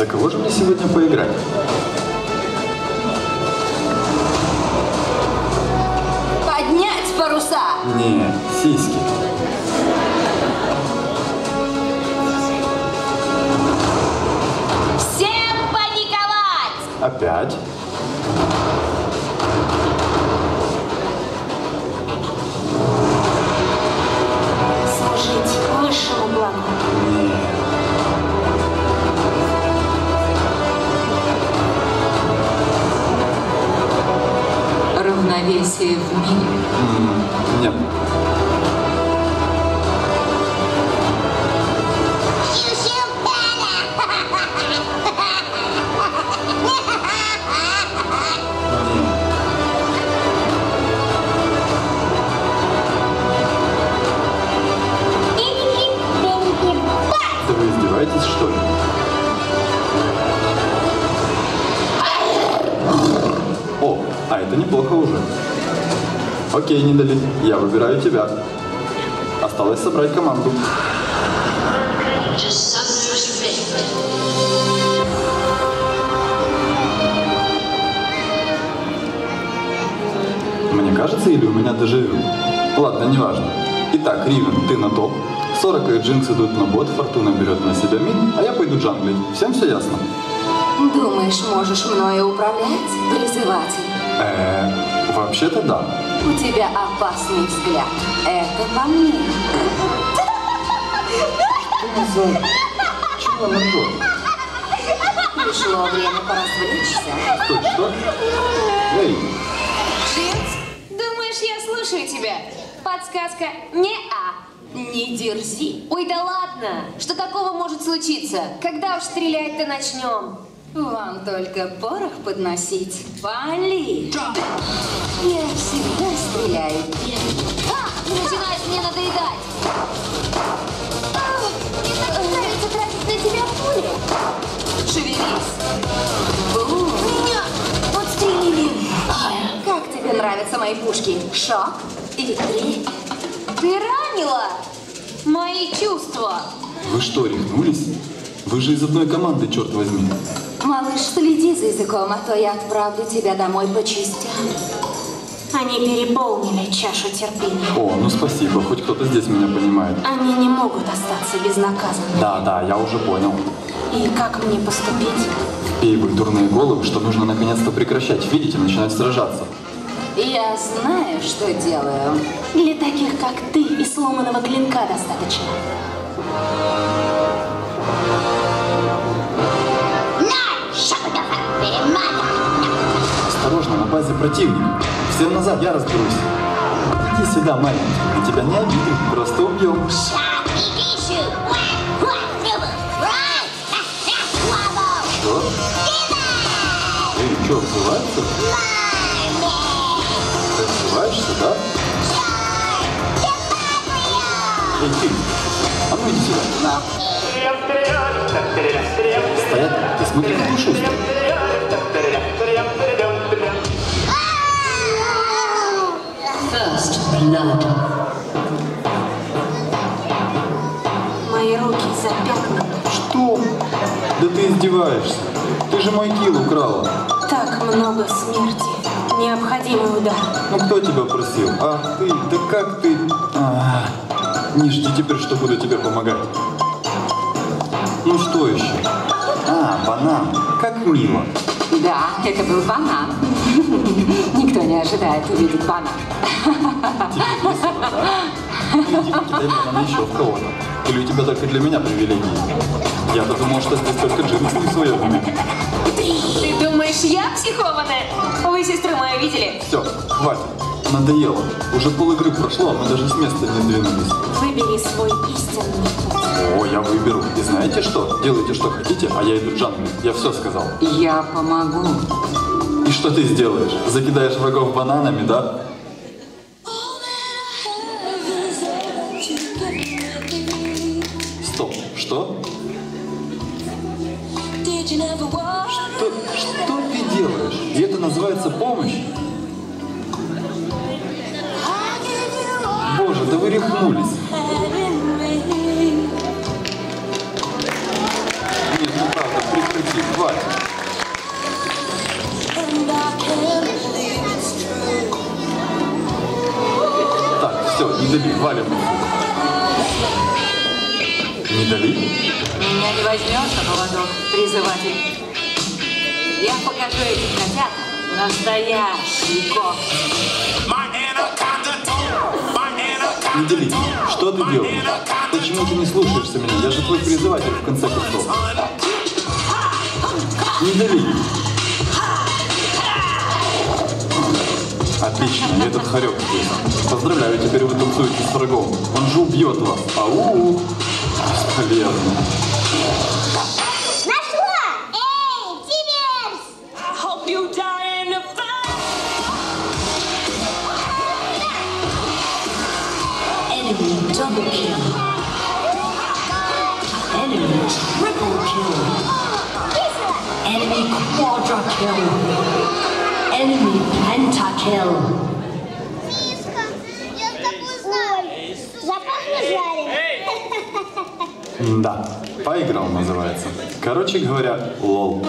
За кого же мне сегодня поиграть? Поднять паруса! Не, сиськи. Всем паниковать! Опять? Равновесие в мире. Нет. Вы издеваетесь, что ли? А это неплохо уже. Окей, Нидали, я выбираю тебя. Осталось собрать команду. Мне кажется, или у меня дежавю? Ладно, неважно. Итак, Ривен, ты на топ. Сорока и Джинкс идут на бот, Фортуна берет на себя мид, а я пойду джанглить. Всем все ясно? Думаешь, можешь мною управлять, призыватель? Эээ, вообще-то да. У тебя опасный взгляд. Это по мне. Чего она? Пришло время поразвлечься. Стой, что? Эй, Джинс, думаешь, я слушаю тебя? Подсказка не-а. Не дерзи. Ой, да ладно. Что такого может случиться? Когда уж стрелять-то начнем? Вам только порох подносить. Вали! Я всегда стреляю. А, начинает мне надоедать. А, Мне так нравится тратить на тебя пули. Шевелись. Меня подстрелили. Как тебе нравятся мои пушки? Шок или трепет? Ты ранила мои чувства. вы что, рехнулись? Вы же из одной команды, черт возьми. Малыш, следи за языком, а то я отправлю тебя домой по частям. Они переполнили чашу терпения. О, ну спасибо, хоть кто-то здесь меня понимает. Они не могут остаться безнаказанными. Да, да, я уже понял. И как мне поступить? Пей вы дурные головы, что нужно наконец-то прекращать. Видите, начинать сражаться. Я знаю, что делаю. Для таких, как ты, и сломанного клинка достаточно. Базе противник. Всем назад, я разберусь. Иди сюда, маленький. Мы тебя не обидим, просто убьем. Что? Эй, что, взрывается? Ты взрываешься, да? Эй, ты, а ну иди сюда. Стоять, ты смотри, какой шустрый. Blood. Мои руки запятнаны. Что? Да ты издеваешься. Ты же мой килл украла. Так много смерти. Необходимый удар. Ну кто тебя просил? А ты, да как ты? А, не жди теперь, что буду тебе помогать. Ну что еще? А, банан. Как мило. Да, это был банан. Никто не ожидает увидеть банан. Ну бананы еще в кого-то. Или у тебя только для меня привилегии? Я-то думал, что здесь только джинсы свое время. Ты думаешь, я психованная? Вы сестру мою видели? Все, хватит. Надоело. Уже пол игры прошло, а мы даже с места не двинулись. Выбери свой истинный путь. О, я выберу. И знаете что? Делайте, что хотите, а я иду джангли. Я все сказал. Я помогу. И что ты сделаешь? Закидаешь врагов бананами, да? Стоп, что? Что, что ты делаешь? И это называется помощь? Боже, да вы рехнулись. Все, не дали, валим. Не дали? Меня не возьмешь на поводок, призыватель. Я покажу этим котятам настоящий anaconda Не дали. Что ты делаешь? Почему ты не слушаешься меня? Я же твой призыватель в конце концов. Не дали. Этот хорек здесь. Поздравляю, теперь вы танцуете с врагом. Он же убьет вас. Ау! Бесполезно. Нашла! Эй, Тимерс! I hope you die in the fight. Enemy double kill. Enemy triple kill. Enemy quadra kill. Enemy pentakill. Мишка, я с тобой знаю. Запахло жареным? Да, поиграл называется. Короче говоря, лол.